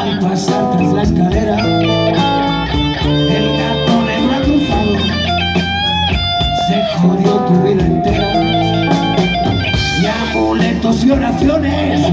Al pasar tras la escalera, el gato negro cruzado se jodió tu vida entera. Y amuletos y oraciones